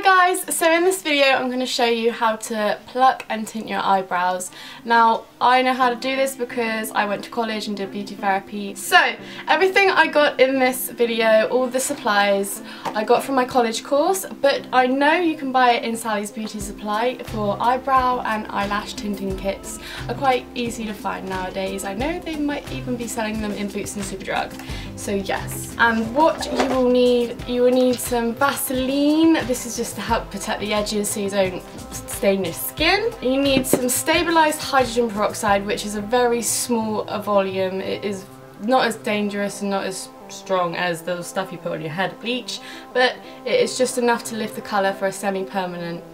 Hi guys, so in this video I'm going to show you how to pluck and tint your eyebrows. Now I know how to do this because I went to college and did beauty therapy. So everything I got in this video, all the supplies, I got from my college course but I know you can buy it in Sally's Beauty Supply for eyebrow and eyelash tinting kits. Are quite easy to find nowadays. I know they might even be selling them in Boots and Superdrug. So yes. And what you will need, you will need some Vaseline. This is just to help protect the edges so you don't stain your skin. You need some stabilized hydrogen peroxide which is a very small volume. It is not as dangerous and not as strong as the stuff you put on your head bleach but it is just enough to lift the colour for a semi-permanent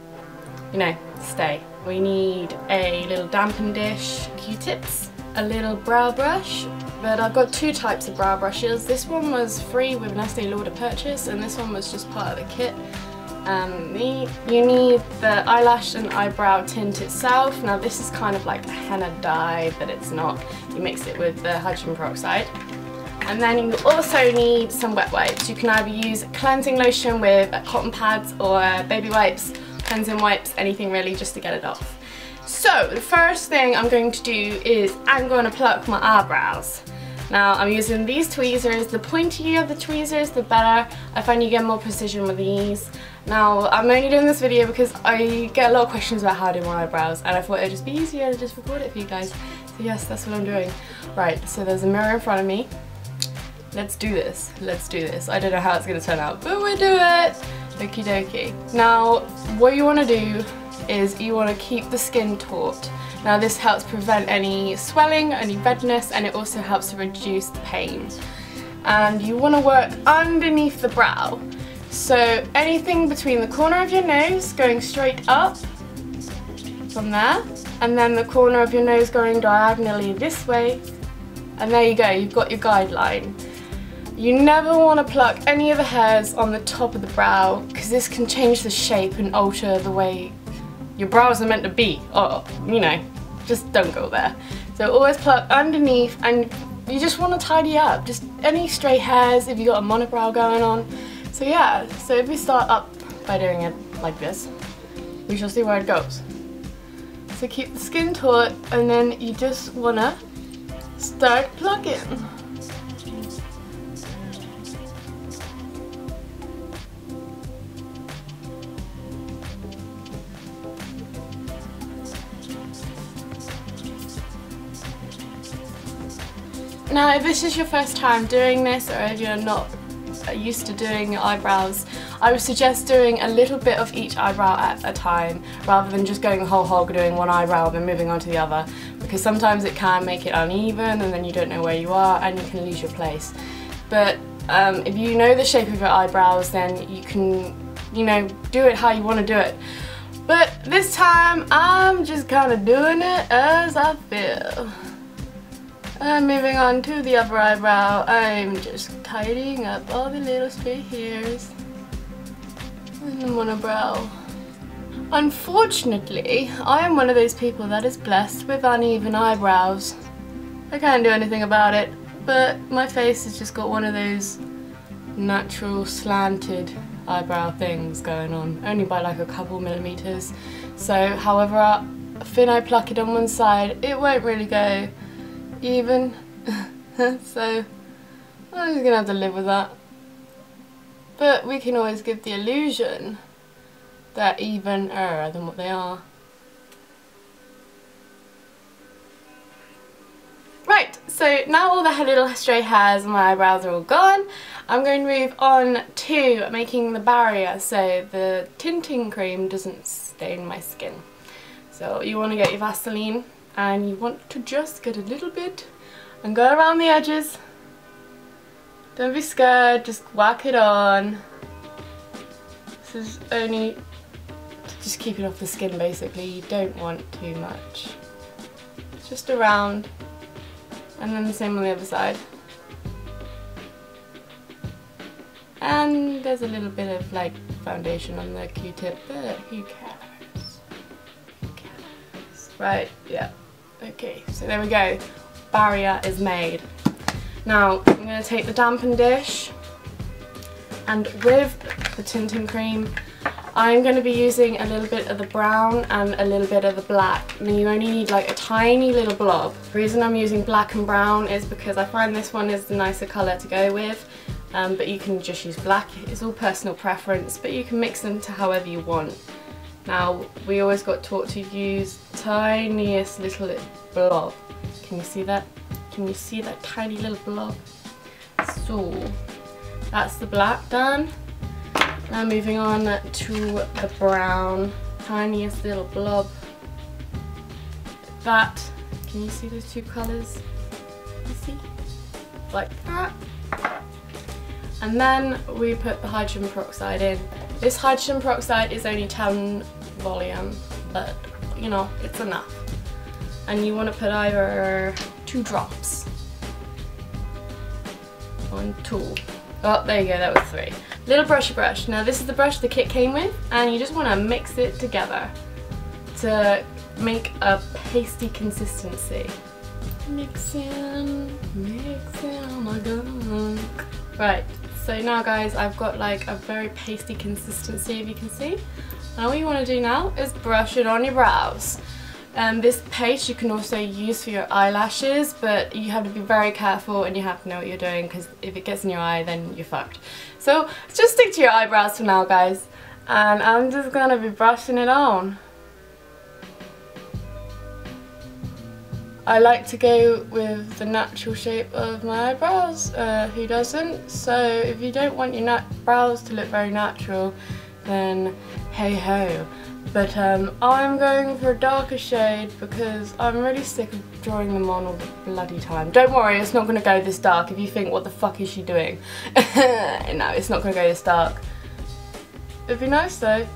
you know stay. We need a little dappen dish, q-tips, a little brow brush but I've got two types of brow brushes. This one was free with an Estee Lauder purchase and this one was just part of the kit. Um, the, you need the eyelash and eyebrow tint itself. Now this is kind of like a henna dye, but it's not. You mix it with the hydrogen peroxide. And then you also need some wet wipes. You can either use cleansing lotion with cotton pads or baby wipes, cleansing wipes, anything really just to get it off. So the first thing I'm going to do is I'm going to pluck my eyebrows. Now I'm using these tweezers, the pointier the tweezers the better, I find you get more precision with these. Now I'm only doing this video because I get a lot of questions about how to do my eyebrows and I thought it would just be easier to just record it for you guys. So yes, that's what I'm doing. Right, so there's a mirror in front of me. Let's do this, let's do this. I don't know how it's going to turn out, but we'll do it! Okie dokie. Now, what you want to do is you want to keep the skin taut. Now this helps prevent any swelling, any redness, and it also helps to reduce the pain. And you want to work underneath the brow. So anything between the corner of your nose going straight up from there, and then the corner of your nose going diagonally this way, and there you go, you've got your guideline. You never want to pluck any of the hairs on the top of the brow because this can change the shape and alter the way your brows are meant to be, or, you know, just don't go there. So always pluck underneath and you just want to tidy up, just any stray hairs if you got a monobrow going on. So yeah, so if we start up by doing it like this, we shall see where it goes. So keep the skin taut and then you just want to start plucking. Now if this is your first time doing this or if you're not used to doing your eyebrows, I would suggest doing a little bit of each eyebrow at a time rather than just going whole hog doing one eyebrow and then moving on to the other because sometimes it can make it uneven and then you don't know where you are and you can lose your place. But um, if you know the shape of your eyebrows then you can, you know, do it how you want to do it. But this time I'm just kind of doing it as I feel. And moving on to the upper eyebrow, I'm just tidying up all the little stray hairs in the monobrow. Unfortunately, I am one of those people that is blessed with uneven eyebrows. I can't do anything about it, but my face has just got one of those natural slanted eyebrow things going on, only by like a couple millimeters. So however thin I pluck it on one side, it won't really go even. so I'm just gonna have to live with that. But we can always give the illusion they're evener than what they are. Right, so now all the little stray hairs on my eyebrows are all gone, I'm going to move on to making the barrier so the tinting cream doesn't stain my skin. So you want to get your Vaseline and you want to just get a little bit and go around the edges. Don't be scared, just whack it on. This is only just keep it off the skin basically, you don't want too much. Just around and then the same on the other side. And there's a little bit of like foundation on the q-tip, but who cares? Who cares? Right, yeah. Okay, so there we go. Barrier is made. Now, I'm going to take the dappen dish and with the tinting cream, I'm going to be using a little bit of the brown and a little bit of the black. And you only need like a tiny little blob. The reason I'm using black and brown is because I find this one is the nicer colour to go with. Um, but you can just use black, it's all personal preference, but you can mix them to however you want. Now, we always got taught to use tiniest little blob. Can you see that? Can you see that tiny little blob? So, that's the black done. Now moving on to the brown, tiniest little blob. That, can you see those two colours? You see? Like that. And then we put the hydrogen peroxide in. This hydrogen peroxide is only 10 volume, but you know, it's enough. And you want to put either two drops. One, two. Oh, there you go, that was three. Little brushy brush. Now this is the brush the kit came with, and you just want to mix it together to make a pasty consistency. Mixing, mixing, oh my god. Right, so now guys, I've got like a very pasty consistency if you can see. And all you want to do now is brush it on your brows. Um, this paste you can also use for your eyelashes but you have to be very careful and you have to know what you're doing because if it gets in your eye then you're fucked. So just stick to your eyebrows for now guys and I'm just going to be brushing it on. I like to go with the natural shape of my eyebrows, uh, who doesn't? So if you don't want your brows to look very natural, then hey ho. But um, I'm going for a darker shade because I'm really sick of drawing them on all the bloody time. Don't worry, it's not going to go this dark if you think, what the fuck is she doing? no, it's not going to go this dark. It'd be nice though.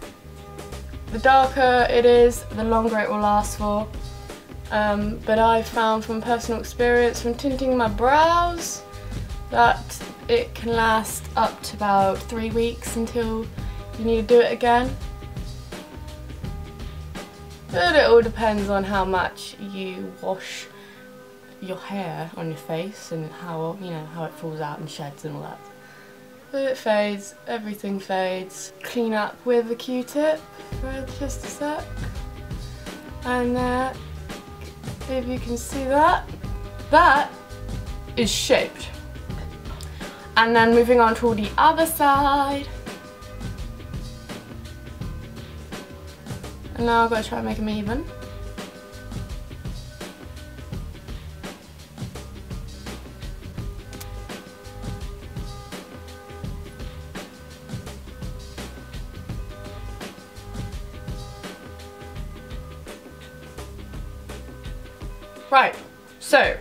The darker it is, the longer it will last for. Um, but I've found from personal experience from tinting my brows that it can last up to about three weeks until you need to do it again. But it all depends on how much you wash your hair on your face and how you know how it falls out and sheds and all that. But it fades, everything fades. Clean up with a q-tip for just a sec. And uh, if you can see that, that is shaped. And then moving on to the other side. And now I've got to try and make them even. Right, so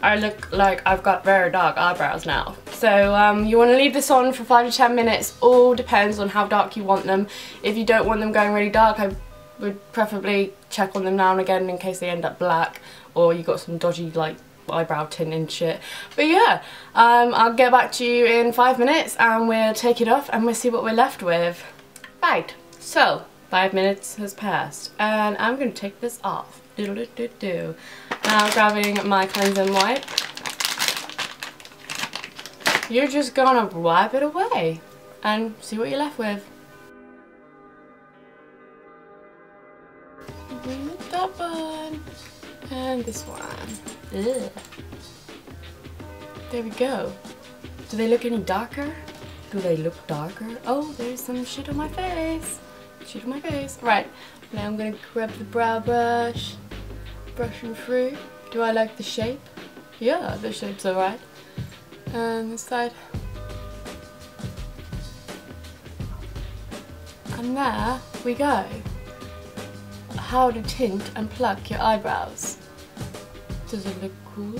I look like I've got very dark eyebrows now. So um, you want to leave this on for 5 to 10 minutes, all depends on how dark you want them. If you don't want them going really dark, I would preferably check on them now and again in case they end up black or you got some dodgy like eyebrow tint and shit. But yeah, um, I'll get back to you in 5 minutes and we'll take it off and we'll see what we're left with. Right, so 5 minutes has passed and I'm going to take this off. Doodle -doo -doo -doo. Now grabbing my cleansing wipe. You're just gonna wipe it away and see what you're left with. That one. And this one. Ugh. There we go. Do they look any darker? Do they look darker? Oh, there's some shit on my face. Shit my face. Right, now I'm gonna grab the brow brush brushing through. Do I like the shape? Yeah, the shape's alright. And this side. And there we go. How to tint and pluck your eyebrows. Does it look cool?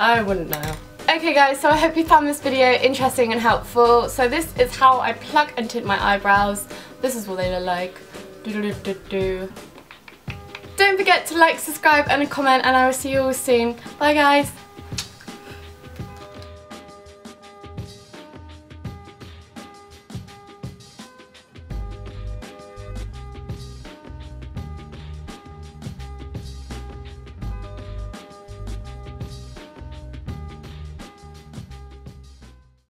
I wouldn't know. Okay guys, so I hope you found this video interesting and helpful. So this is how I pluck and tint my eyebrows. This is what they look like. Do -do -do don't forget to like, subscribe and comment and I will see you all soon. Bye guys.